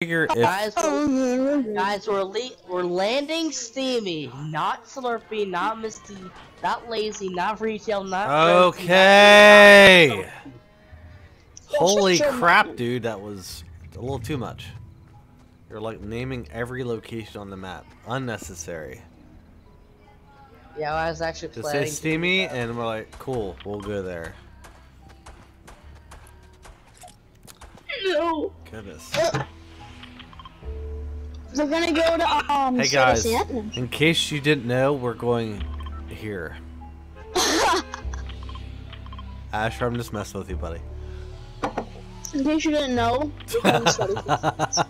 figure if Guys, we're, guys, we're we're landing Steamy, not Slurpy, not Misty, not Lazy, not Retail, not Okay. not- Holy crap, dude, that was a little too much. You're like naming every location on the map. Unnecessary. Yeah, I was actually Just say planning. to do steamy and we're like, cool, we'll go there. No. Goodness. We're gonna go to um. Hey guys, Santa. in case you didn't know, we're going here. Asher, I'm just messing with you, buddy. In case you didn't know, we're going to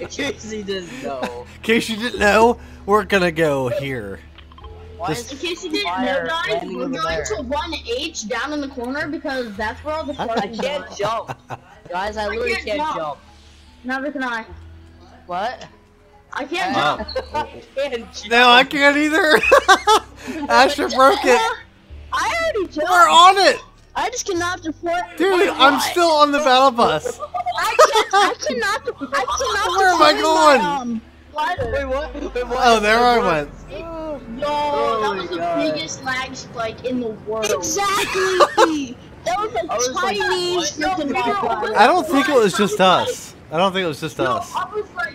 In case he didn't know. In case you didn't know, we're gonna go here. Why Just- In case you didn't know, guys, we're going there. to one H down in the corner because that's where all the I I can't jump. Guys, I literally can't can't jump. jump. Neither can I. What? I can't Oh. jump. I can't jump. No, I can't either. Asher broke it. I already jumped. We're on it, I just cannot deploy. dude. Wait, I'm still on the battle bus. I can't. I cannot. I cannot. Where am I going? My, um. Wait, what? Wait, what? Oh, there I went. Yo, Oh that my was the God. biggest lag spike in the world. Exactly. That was a I was like, tiny what? freaking lag. I don't think it was just us. I don't think it was just us. I was like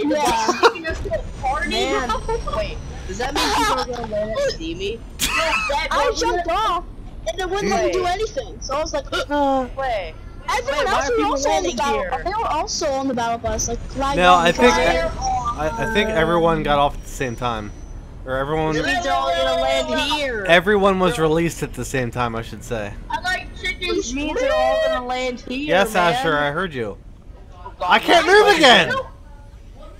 dead. Yeah. Taking us to a party. Man, wait. Does that mean people are gonna land at Steamy? I jumped off, and it wouldn't let me do anything. So I was like, uh, Wait. everyone Wait, why else are was also on the landing battle. here? They were also on the battle bus, like flag No, I think- I, I think everyone got off at the same time, or everyone That means they're all gonna land here. everyone was released at the same time. I should say. I like chicken Which means they're all gonna land here. Yes, man. Asher, I heard you. Oh, I can't move again.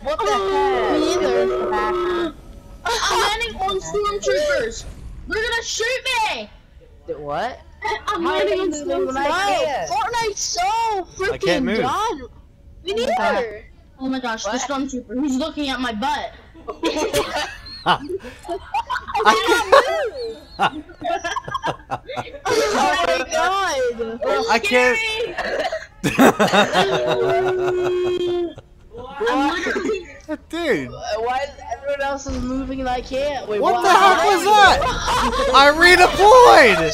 What the oh. Me heck? neither. I'm landing on stormtroopers. They're gonna shoot me. What? I'm How are landing you on moving when I stormtroopers. Fortnite's so freaking can't done. Me neither. Oh my gosh, the stormtrooper. Who's looking at my butt? I cannot move. oh my god. I can't. Dude, Why is everyone else is moving and I can't? Wait, what the heck was that? I redeployed.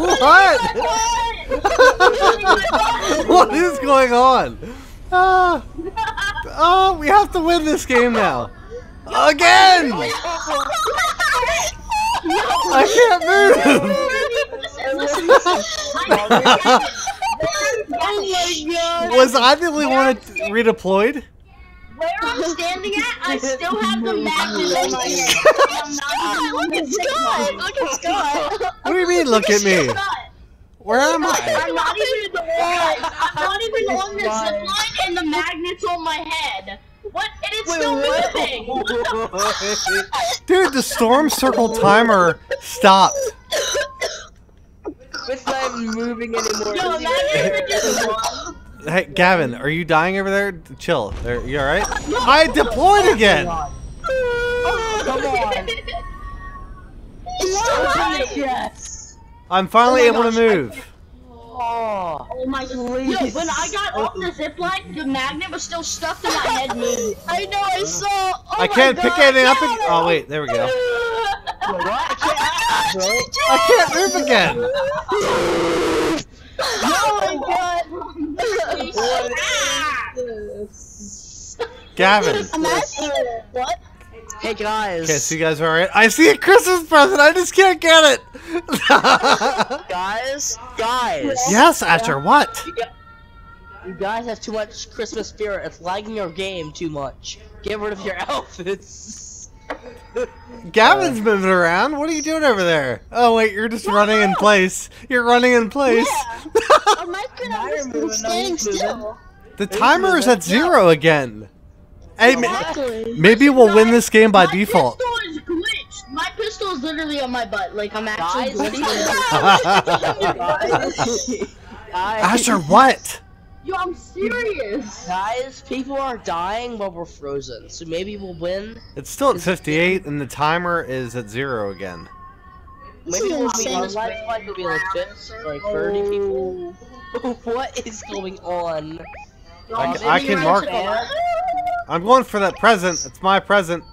what? what is going on? Ah, oh, we have to win this game now. Again! I can't move. Oh my god! Was I the only one redeployed? Where I'm standing at, I still have the magnet on my head. I'm not even- Look at Scott! Look at Scott! What do you mean? Look at me. Scott. Where am I? I'm not even the one. I'm not even on the Why? zip line, and the magnet's on my head. What? And it's Wait, still what? moving. Dude, the storm circle timer stopped. It's not even moving anymore. Yo, It's imagine if it just won. Hey, Gavin, are you dying over there? Chill. Are you alright? I deployed again! Oh, come on. It's still running. Yes. I'm finally Oh able to gosh, I- move. Oh. Oh my god. Yo, when I got off the zip line, the magnet was still stuck to my head moving. I know, I mm. saw. Oh I my can't pick God, anything up. Gavin. And, oh wait, there we go. Wait, what? I can't. I can't move again. My god. What is this? Gavin. Imagine what? Hey guys. Okay, so you guys are alright. I see a Christmas present. I just can't get it. Guys, guys. yes, After What? You, gu- you guys have too much Christmas spirit. It's lagging your game too much. Get rid of your outfits. Gavin's moving around. What are you doing over there? Oh wait, you're just running in place. You're running in place. On my screen, I'm Now just you're moving, now standing still. the timer is at zero again. Hey, Exactly. maybe we'll win this game by my default. pistol is glitched. My pistol is literally on my butt. Like I'm actually Guys, glitched. guys, guys, Asher, what? Yo, I'm serious. guys, people are dying while we're frozen. So maybe we'll win. It's still at 58, and the timer is at zero again. This Maybe is we'll be insane. our life like will be like 50, like 30 people. what is going on? I, ca- I can mark. I'm going for that present. It's my present.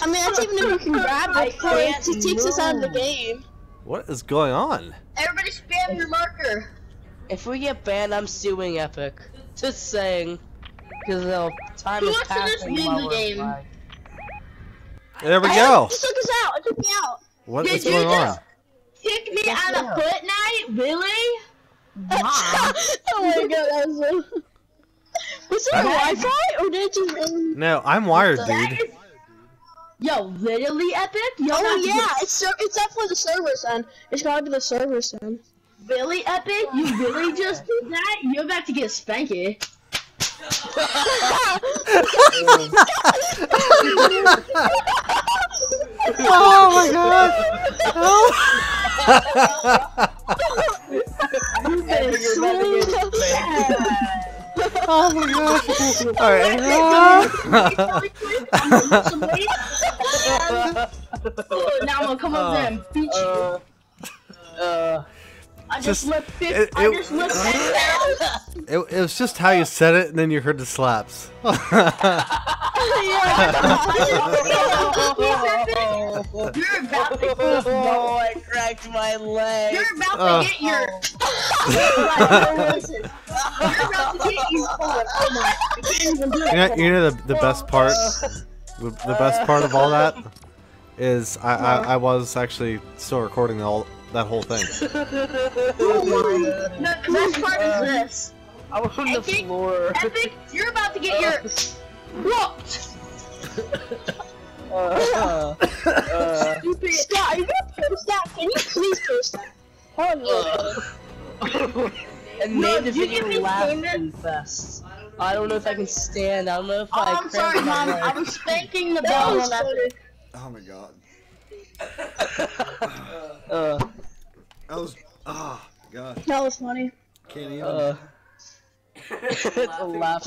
I mean, that's even if you can grab it before it can't t- takes us out of the game. What is going on? Everybody spam your marker. If we get banned, I'm suing Epic. Just saying. Because the time Who is wants to just passing leave while the we're game? flying. There we Hey, go. It took us out. It took me out. What Did is you going on? just- Kick me Yes, out of yeah. Fortnite? Really? Wow. oh my god, that was so... Was it I- Wi-Fi or did it just? No, I'm wired, dude. Yo, literally epic? Yo, oh yeah, it's ser- it's definitely the server, son. It's gotta be the server, son. Really epic? You really just did that? You're about to get spanky. Oh. Oh my god! Epic, you're about to get banned. oh my gosh! Alright. now I'm gonna come over there and beat you. Uh, uh, I just, just- lift it. it- I it- just lift it. it, it was just how you said it, and then you heard the slaps. You're about to get- oh, I cracked my leg. You're about to Uh. get your. You're about to get your. Come on. I can't even do you know, you know the, the best part, the, the best part of all that is I, I, I was actually still recording all that whole thing. The best part is this. I was on the Epic? floor. Epic, you're about to get your. Whooped. Uh, uh, Stupid. Scott, are you gonna post that? Can you please post that? Oh no. and No, name the you give me video Laugh payment? Fest. I don't know if I can stand. I don't know if Oh, I I'm sorry, mom. leg. I was spanking the That bell was on Oh my god. uh, That was. Oh, God. That was funny. Can't even. uh. it's a laugh